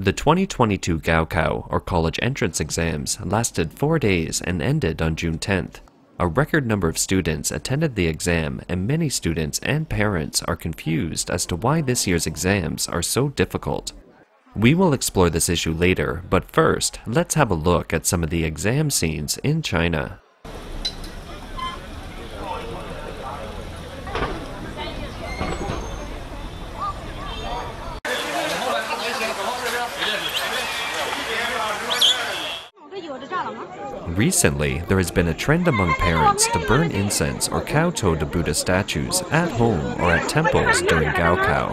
The 2022 Gaokao, or college entrance exams, lasted four days and ended on June 10th. A record number of students attended the exam, and many students and parents are confused as to why this year's exams are so difficult. We will explore this issue later, but first, let's have a look at some of the exam scenes in China. Recently, there has been a trend among parents to burn incense or kowtow to Buddha statues at home or at temples during Gaokao.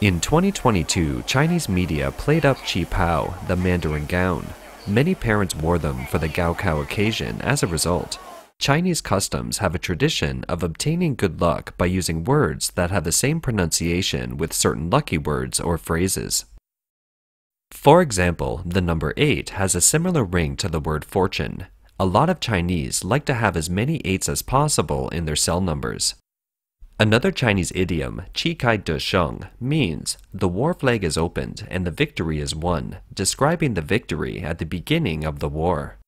In 2022, Chinese media played up Qi Pao, the Mandarin gown, Many parents wore them for the Gaokao occasion as a result. Chinese customs have a tradition of obtaining good luck by using words that have the same pronunciation with certain lucky words or phrases. For example, the number 8 has a similar ring to the word fortune. A lot of Chinese like to have as many 8s as possible in their cell numbers. Another Chinese idiom, qi kai de sheng, means the war flag is opened and the victory is won, describing the victory at the beginning of the war.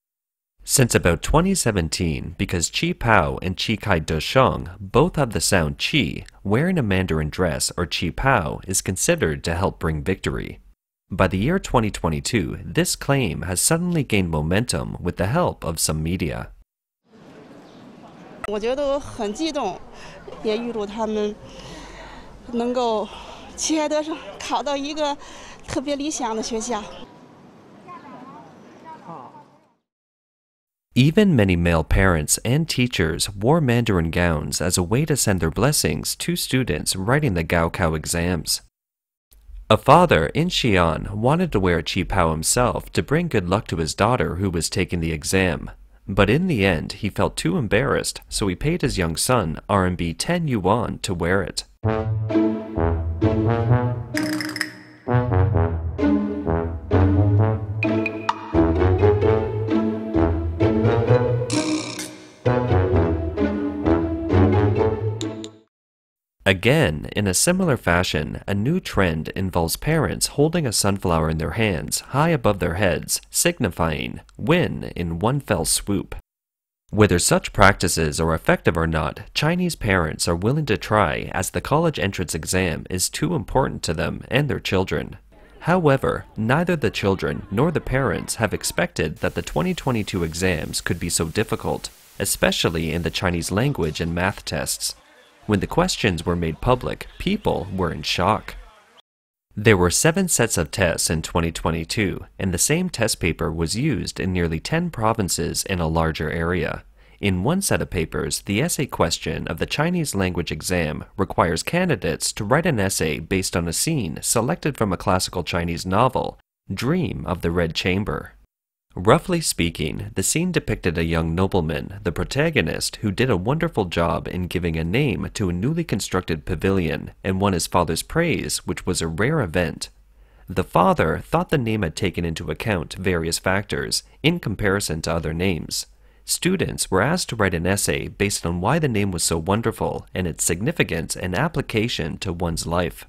Since about 2017, because Qi Pao and Qi Kai De Sheng both have the sound Qi, wearing a Mandarin dress or Qi Pao is considered to help bring victory. By the year 2022, this claim has suddenly gained momentum with the help of some media. 我觉得我很激动，也预祝他们能够旗开得胜，考到一个特别理想的学校。Even many male parents and teachers wore Mandarin gowns as a way to send their blessings to students writing the Gaokao exams. A father in Xi'an wanted to wear a Qi Pao himself to bring good luck to his daughter who was taking the exam, but in the end, he felt too embarrassed, so he paid his young son RMB 10 yuan to wear it. Again, in a similar fashion, a new trend involves parents holding a sunflower in their hands high above their heads, signifying win in one fell swoop. Whether such practices are effective or not, Chinese parents are willing to try as the college entrance exam is too important to them and their children. However, neither the children nor the parents have expected that the 2022 exams could be so difficult, especially in the Chinese language and math tests. When the questions were made public, people were in shock. There were seven sets of tests in 2022, and the same test paper was used in nearly 10 provinces in a larger area. In one set of papers, the essay question of the Chinese language exam requires candidates to write an essay based on a scene selected from a classical Chinese novel, Dream of the Red Chamber. Roughly speaking, the scene depicted a young nobleman, the protagonist, who did a wonderful job in giving a name to a newly constructed pavilion and won his father's praise, which was a rare event. The father thought the name had taken into account various factors in comparison to other names. Students were asked to write an essay based on why the name was so wonderful and its significance and application to one's life.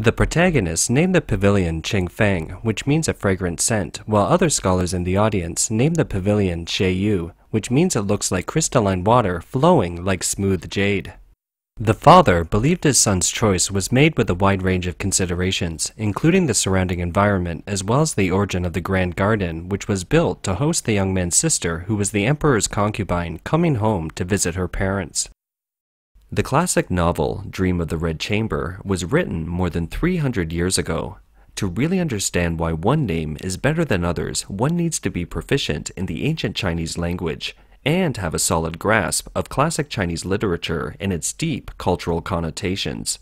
The protagonist named the pavilion Ching Feng, which means a fragrant scent, while other scholars in the audience named the pavilion Yu, which means it looks like crystalline water flowing like smooth jade. The father believed his son's choice was made with a wide range of considerations, including the surrounding environment as well as the origin of the Grand Garden, which was built to host the young man's sister, who was the emperor's concubine, coming home to visit her parents. The classic novel, Dream of the Red Chamber, was written more than 300 years ago. To really understand why one name is better than others, one needs to be proficient in the ancient Chinese language and have a solid grasp of classic Chinese literature and its deep cultural connotations.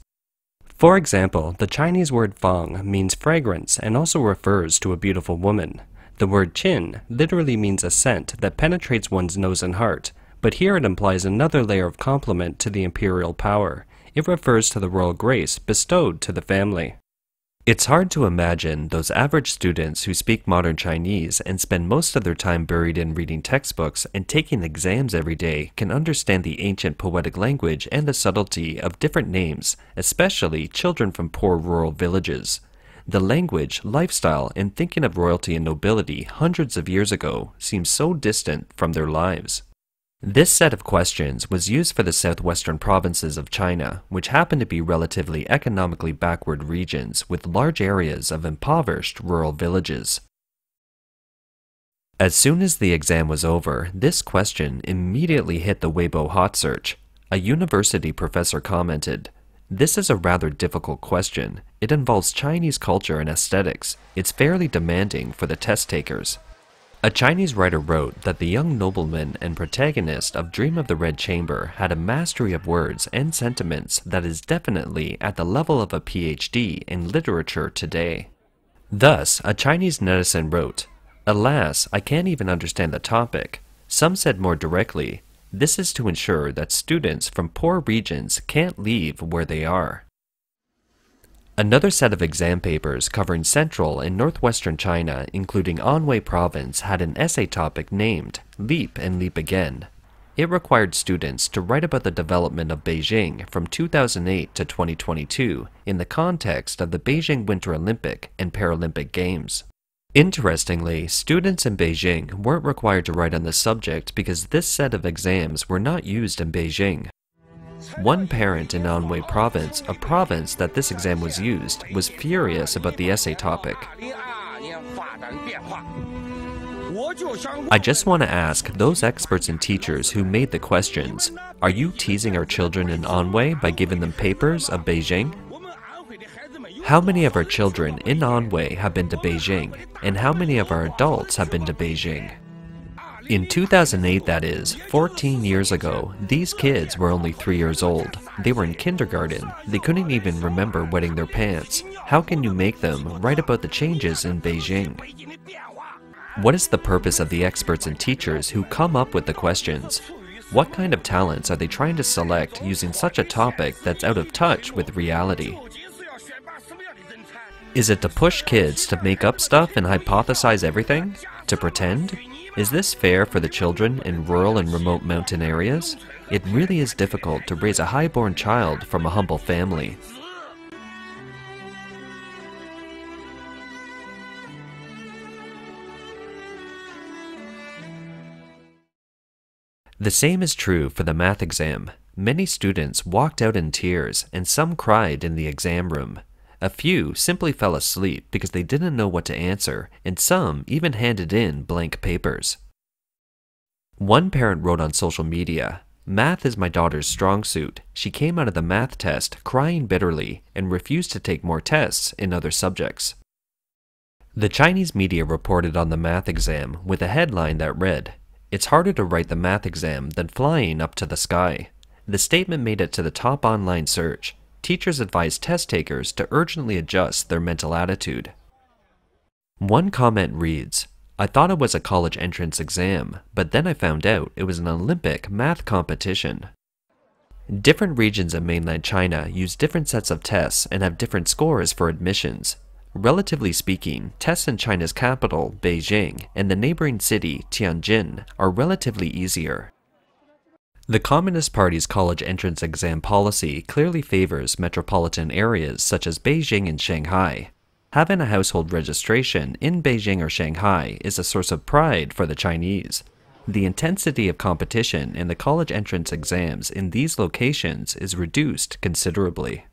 For example, the Chinese word fang means fragrance and also refers to a beautiful woman. The word qin literally means a scent that penetrates one's nose and heart, but here it implies another layer of compliment to the imperial power. It refers to the royal grace bestowed to the family. It's hard to imagine those average students who speak modern Chinese and spend most of their time buried in reading textbooks and taking exams every day can understand the ancient poetic language and the subtlety of different names, especially children from poor rural villages. The language, lifestyle, and thinking of royalty and nobility hundreds of years ago seems so distant from their lives. This set of questions was used for the southwestern provinces of China, which happen to be relatively economically backward regions with large areas of impoverished rural villages. As soon as the exam was over, this question immediately hit the Weibo hot search. A university professor commented, This is a rather difficult question. It involves Chinese culture and aesthetics. It's fairly demanding for the test takers. A Chinese writer wrote that the young nobleman and protagonist of Dream of the Red Chamber had a mastery of words and sentiments that is definitely at the level of a PhD in literature today. Thus, a Chinese netizen wrote, Alas, I can't even understand the topic. Some said more directly, this is to ensure that students from poor regions can't leave where they are. Another set of exam papers covering central and northwestern China, including Anhui Province, had an essay topic named Leap and Leap Again. It required students to write about the development of Beijing from 2008 to 2022 in the context of the Beijing Winter Olympic and Paralympic Games. Interestingly, students in Beijing weren't required to write on the subject because this set of exams were not used in Beijing. One parent in Anhui Province, a province that this exam was used, was furious about the essay topic. I just want to ask those experts and teachers who made the questions, are you teasing our children in Anhui by giving them papers of Beijing? How many of our children in Anhui have been to Beijing, and how many of our adults have been to Beijing? In 2008, that is, 14 years ago, these kids were only 3 years old. They were in kindergarten. They couldn't even remember wetting their pants. How can you make them write about the changes in Beijing? What is the purpose of the experts and teachers who come up with the questions? What kind of talents are they trying to select using such a topic that's out of touch with reality? Is it to push kids to make up stuff and hypothesize everything? To pretend? Is this fair for the children in rural and remote mountain areas? It really is difficult to raise a highborn child from a humble family. The same is true for the math exam. Many students walked out in tears, and some cried in the exam room. A few simply fell asleep because they didn't know what to answer, and some even handed in blank papers. One parent wrote on social media, Math is my daughter's strong suit. She came out of the math test crying bitterly and refused to take more tests in other subjects. The Chinese media reported on the math exam with a headline that read, It's harder to write the math exam than flying up to the sky. The statement made it to the top online search, teachers advise test takers to urgently adjust their mental attitude. One comment reads, I thought it was a college entrance exam, but then I found out it was an Olympic math competition. Different regions of mainland China use different sets of tests and have different scores for admissions. Relatively speaking, tests in China's capital, Beijing, and the neighboring city, Tianjin, are relatively easier. The Communist Party's college entrance exam policy clearly favors metropolitan areas such as Beijing and Shanghai. Having a household registration in Beijing or Shanghai is a source of pride for the Chinese. The intensity of competition in the college entrance exams in these locations is reduced considerably.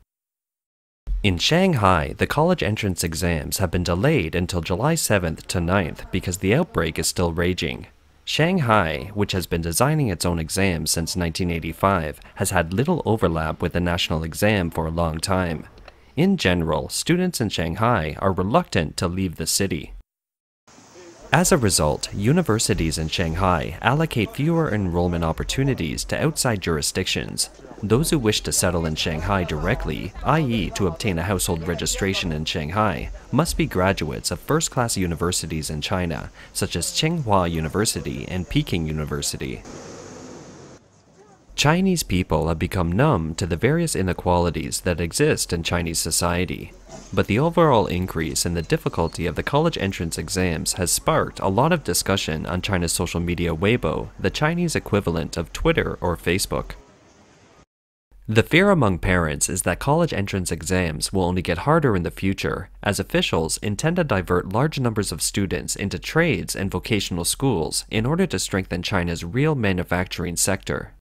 In Shanghai, the college entrance exams have been delayed until July 7th to 9th because the outbreak is still raging. Shanghai, which has been designing its own exams since 1985, has had little overlap with the national exam for a long time. In general, students in Shanghai are reluctant to leave the city. As a result, universities in Shanghai allocate fewer enrollment opportunities to outside jurisdictions. Those who wish to settle in Shanghai directly, i.e., to obtain a household registration in Shanghai, must be graduates of first class universities in China, such as Tsinghua University and Peking University. Chinese people have become numb to the various inequalities that exist in Chinese society. But the overall increase in the difficulty of the college entrance exams has sparked a lot of discussion on China's social media Weibo, the Chinese equivalent of Twitter or Facebook. The fear among parents is that college entrance exams will only get harder in the future, as officials intend to divert large numbers of students into trades and vocational schools in order to strengthen China's real manufacturing sector.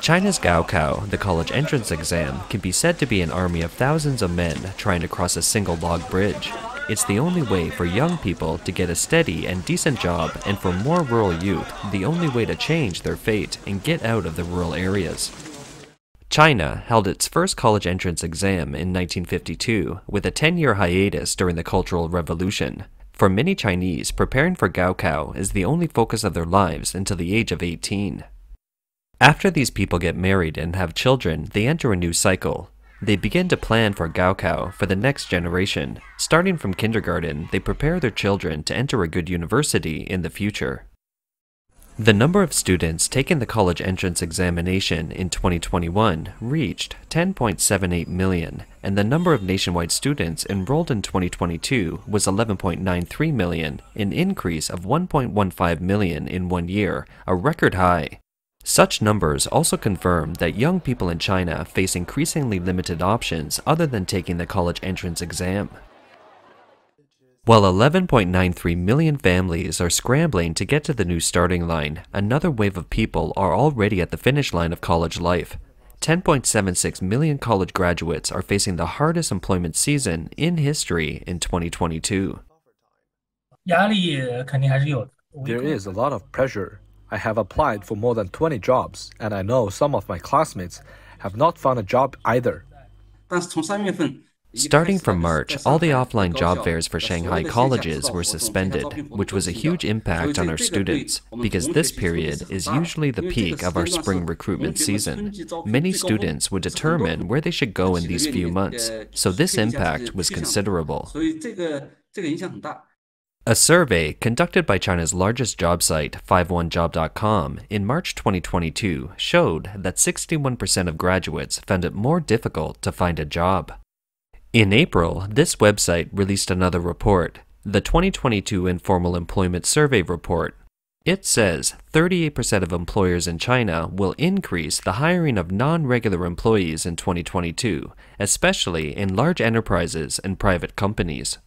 China's Gaokao, the college entrance exam, can be said to be an army of thousands of men trying to cross a single log bridge. It's the only way for young people to get a steady and decent job, and for more rural youth, the only way to change their fate and get out of the rural areas. China held its first college entrance exam in 1952, with a 10 year hiatus during the Cultural Revolution. For many Chinese, preparing for Gaokao is the only focus of their lives until the age of 18. After these people get married and have children, they enter a new cycle. They begin to plan for Gaokao for the next generation. Starting from kindergarten, they prepare their children to enter a good university in the future. The number of students taking the college entrance examination in 2021 reached 10.78 million, and the number of nationwide students enrolled in 2022 was 11.93 million, an increase of 1.15 million in one year, a record high. Such numbers also confirm that young people in China face increasingly limited options other than taking the college entrance exam. While 11.93 million families are scrambling to get to the new starting line, another wave of people are already at the finish line of college life. 10.76 million college graduates are facing the hardest employment season in history in 2022. There is a lot of pressure I have applied for more than 20 jobs, and I know some of my classmates have not found a job either. Starting from March, all the offline job fairs for Shanghai colleges were suspended, which was a huge impact on our students, because this period is usually the peak of our spring recruitment season. Many students would determine where they should go in these few months, so this impact was considerable. A survey conducted by China's largest job site, 51job.com, in March 2022 showed that 61% of graduates found it more difficult to find a job. In April, this website released another report, the 2022 Informal Employment Survey Report. It says 38% of employers in China will increase the hiring of non regular employees in 2022, especially in large enterprises and private companies.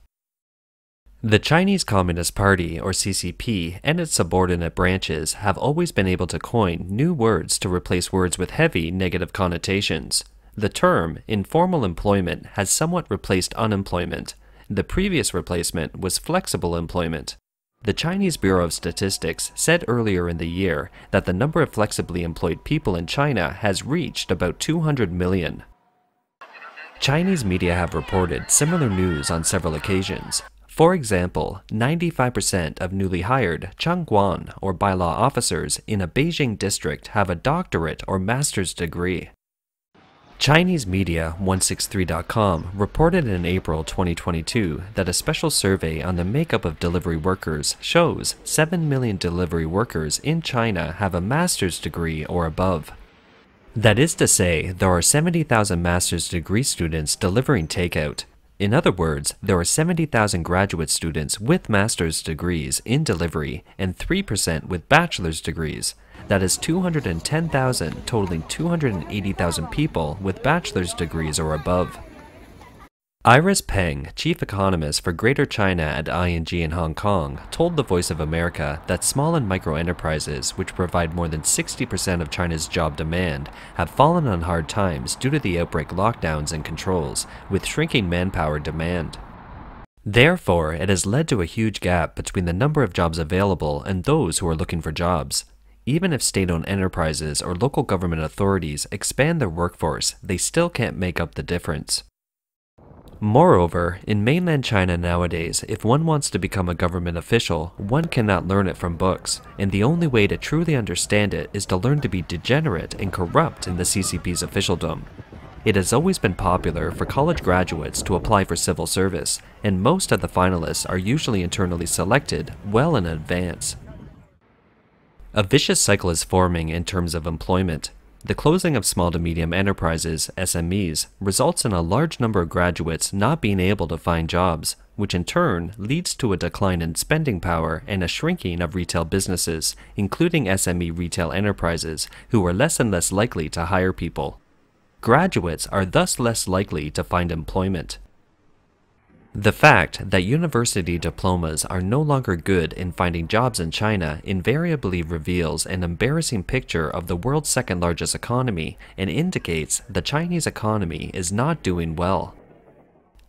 The Chinese Communist Party, or CCP, and its subordinate branches have always been able to coin new words to replace words with heavy negative connotations. The term informal employment has somewhat replaced unemployment. The previous replacement was flexible employment. The Chinese Bureau of Statistics said earlier in the year that the number of flexibly employed people in China has reached about 200 million. Chinese media have reported similar news on several occasions. For example, 95% of newly hired Chengguan or bylaw officers in a Beijing district have a doctorate or master's degree. Chinese media 163.com reported in April 2022 that a special survey on the makeup of delivery workers shows 7 million delivery workers in China have a master's degree or above. That is to say, there are 70,000 master's degree students delivering takeout, in other words, there are 70,000 graduate students with master's degrees in delivery and 3% with bachelor's degrees. That is 210,000, totaling 280,000 people with bachelor's degrees or above. Iris Pang, chief economist for Greater China at ING in Hong Kong, told The Voice of America that small and micro enterprises, which provide more than 60% of China's job demand, have fallen on hard times due to the outbreak lockdowns and controls, with shrinking manpower demand. Therefore, it has led to a huge gap between the number of jobs available and those who are looking for jobs. Even if state owned enterprises or local government authorities expand their workforce, they still can't make up the difference. Moreover, in mainland China nowadays, if one wants to become a government official, one cannot learn it from books, and the only way to truly understand it is to learn to be degenerate and corrupt in the CCP's officialdom. It has always been popular for college graduates to apply for civil service, and most of the finalists are usually internally selected well in advance. A vicious cycle is forming in terms of employment. The closing of small to medium enterprises, SMEs, results in a large number of graduates not being able to find jobs, which in turn leads to a decline in spending power and a shrinking of retail businesses, including SME retail enterprises, who are less and less likely to hire people. Graduates are thus less likely to find employment. The fact that university diplomas are no longer good in finding jobs in China invariably reveals an embarrassing picture of the world's second largest economy and indicates the Chinese economy is not doing well.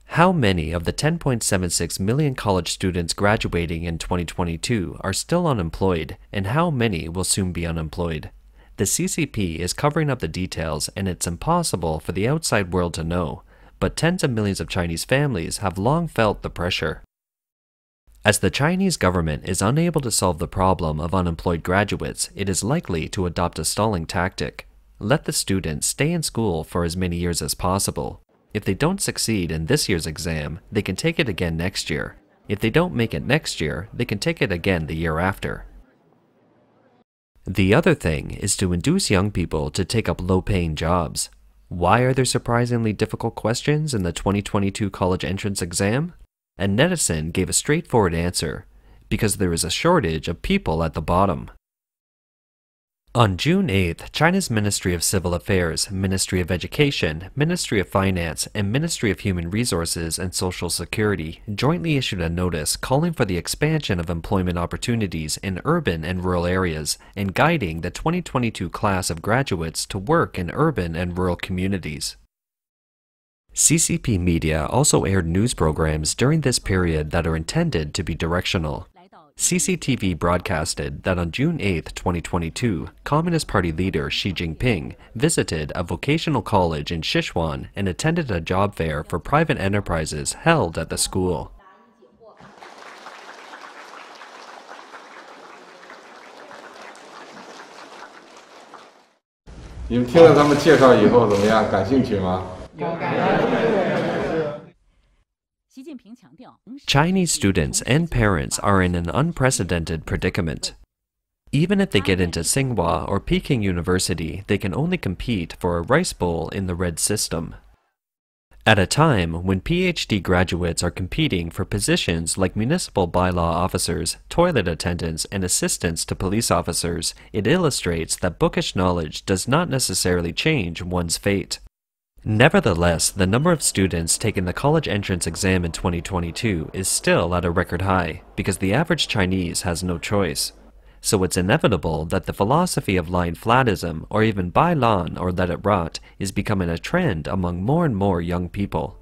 How many of the 10.76 million college students graduating in 2022 are still unemployed, and how many will soon be unemployed? The CCP is covering up the details, and it's impossible for the outside world to know but tens of millions of Chinese families have long felt the pressure. As the Chinese government is unable to solve the problem of unemployed graduates, it is likely to adopt a stalling tactic. Let the students stay in school for as many years as possible. If they don't succeed in this year's exam, they can take it again next year. If they don't make it next year, they can take it again the year after. The other thing is to induce young people to take up low paying jobs. Why are there surprisingly difficult questions in the 2022 college entrance exam? And Netizen gave a straightforward answer because there is a shortage of people at the bottom. On June 8th, China's Ministry of Civil Affairs, Ministry of Education, Ministry of Finance, and Ministry of Human Resources and Social Security jointly issued a notice calling for the expansion of employment opportunities in urban and rural areas and guiding the 2022 class of graduates to work in urban and rural communities. CCP Media also aired news programs during this period that are intended to be directional. CCTV broadcasted that on June 8, 2022, Communist Party leader Xi Jinping visited a vocational college in Sichuan and attended a job fair for private enterprises held at the school. You 听了他们介绍以后怎么样？感兴趣吗？有感兴趣。 Chinese students and parents are in an unprecedented predicament. Even if they get into Tsinghua or Peking University, they can only compete for a rice bowl in the red system. At a time when PhD graduates are competing for positions like municipal bylaw officers, toilet attendants, and assistants to police officers, it illustrates that bookish knowledge does not necessarily change one's fate. Nevertheless, the number of students taking the college entrance exam in 2022 is still at a record high because the average Chinese has no choice. So it's inevitable that the philosophy of lying flatism or even bai lan or let it rot is becoming a trend among more and more young people.